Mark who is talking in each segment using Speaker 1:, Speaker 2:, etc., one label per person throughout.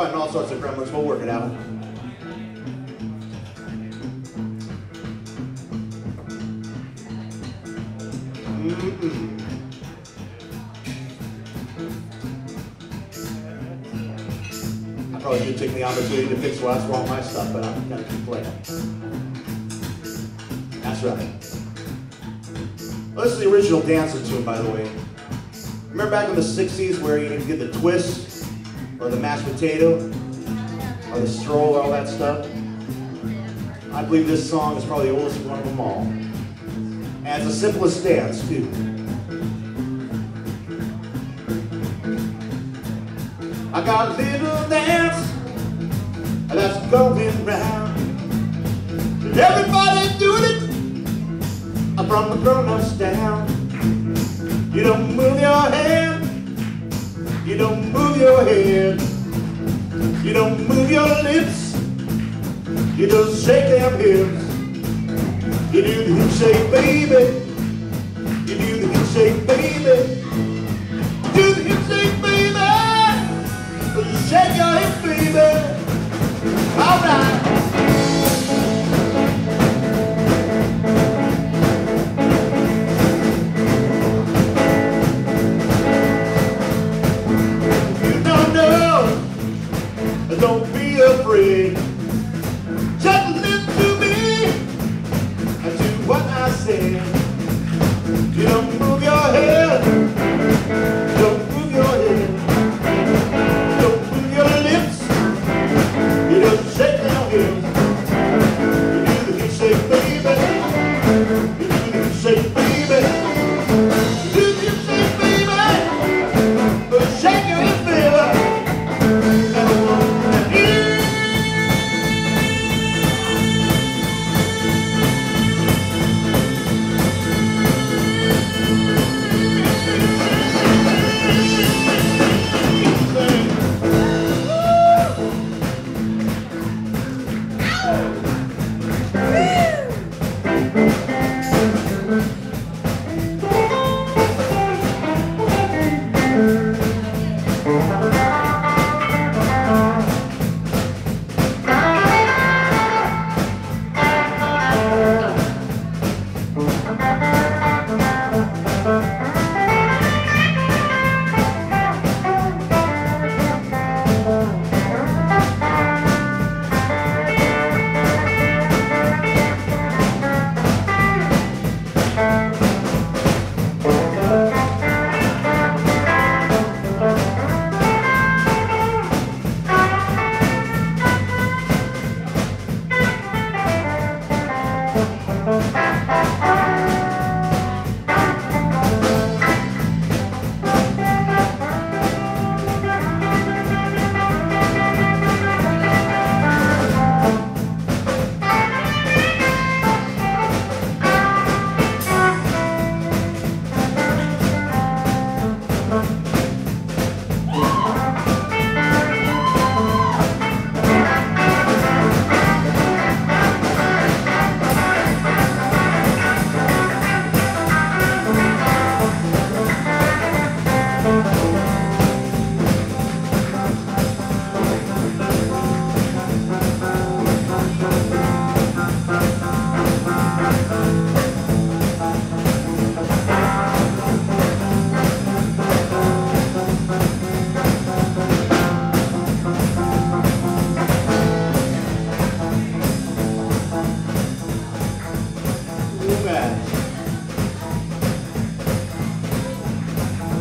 Speaker 1: find all sorts of gremlins. We'll work it out. Mm-mm. I probably should take the opportunity to fix what's wrong with my stuff, but I'm gonna keep playing. That's right. Well, this is the original dancer tune, by the way. Remember back in the 60s where you get the twist, or the mashed potato, or the stroll, all that stuff? I believe this song is probably the oldest one of them all. And it's the simplest dance, too. I got a little dance that's going round. Everybody doing it from the grown-ups down. Don't move your head. You don't move your lips. You just shake them hips. You do the shake, baby. You do the shake, baby.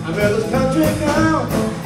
Speaker 1: I met this country girl,